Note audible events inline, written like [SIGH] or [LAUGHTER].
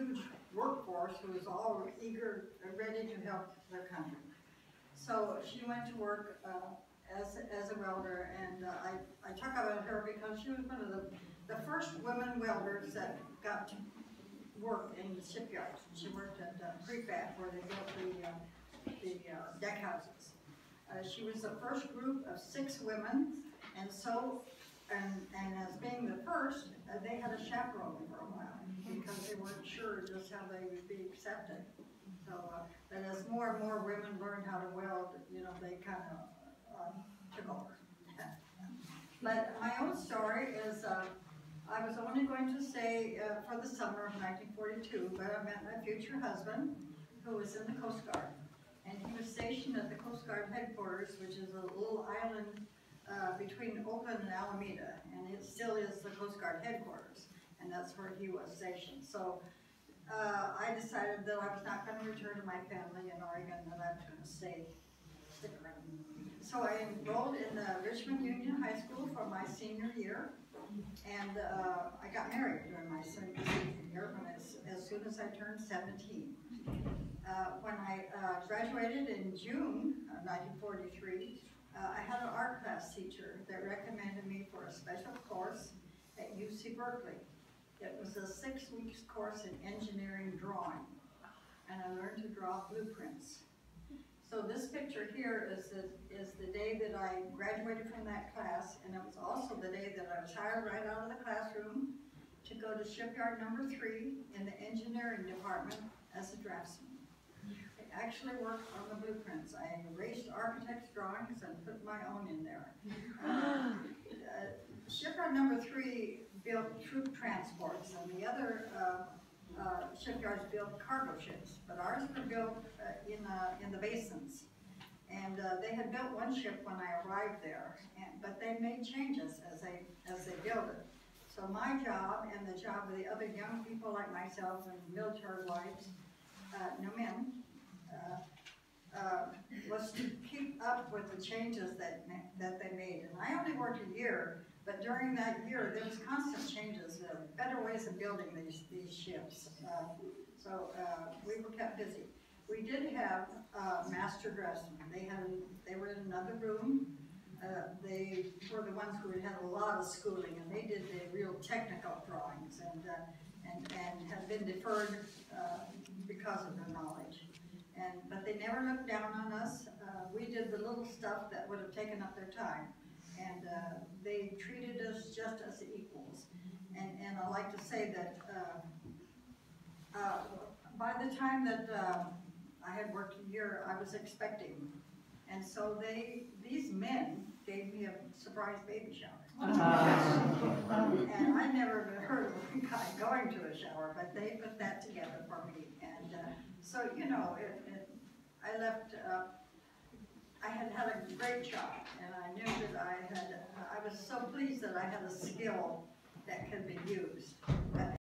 huge workforce who was all eager, and ready to help their country. So she went to work, uh, as, as a welder, and uh, I, I talk about her because she was one of the, the first women welders that got to work in the shipyards. She worked at uh, Prefab where they built the, uh, the uh, deck houses. Uh, she was the first group of six women, and so, and, and as being the first, uh, they had a chaperone for a while, because they weren't sure just how they would be accepted. So, uh, but as more and more women learned how to weld, you know, they kind of, um, took over. But my own story is, uh, I was only going to stay, uh, for the summer of nineteen forty-two, but I met my future husband, who was in the Coast Guard. And he was stationed at the Coast Guard headquarters, which is a little island, uh, between Oakland and Alameda, and it still is the Coast Guard headquarters, and that's where he was stationed. So, uh, I decided that I was not gonna return to my family in Oregon, that I was gonna stay, stick around. So I enrolled in the Richmond Union High School for my senior year, and, uh, I got married during my senior year, when as, as soon as I turned seventeen. Uh, when I, uh, graduated in June of nineteen forty-three, uh, I had an art class teacher that recommended me for a special course at UC Berkeley. It was a six weeks course in engineering drawing, and I learned to draw blueprints. So this picture here is the, is the day that I graduated from that class, and it was also the day that I was hired right out of the classroom to go to shipyard number three in the engineering department as a draftsman. I actually worked on the blueprints. I erased architect's drawings and put my own in there. [GASPS] Uh, Shipyard number three troop transports, and the other, uh, uh, shipyards built cargo ships, but ours were built, uh, in, uh, in the basins. And, uh, they had built one ship when I arrived there, and, but they made changes as they, as they built it. So my job and the job of the other young people like myself and military wives, no men, uh, was to keep up with the changes that, that they made. And I only worked a year, but during that year, there was constant changes, better ways of building these, these ships. Uh, So, uh, we were kept busy. We did have, uh, master draftsmen. They had, they were in another room. Uh, they were the ones who had had a lot of schooling, and they did the real technical drawings and, uh, and, and had been deferred, uh, because of their knowledge. And, but they never looked down on us. We did the little stuff that would have taken up their time. And, uh, they treated us just as equals. And, and I like to say that, uh, uh, by the time that, uh, I had worked a year, I was expecting. And so they, these men gave me a surprise baby shower. [LAUGHS] And I never heard of a guy going to a shower, but they put that together for me. And, uh, so, you know, it, it, I left, uh, I had had a great job and I knew that I had, I was so pleased that I had a skill that could be used.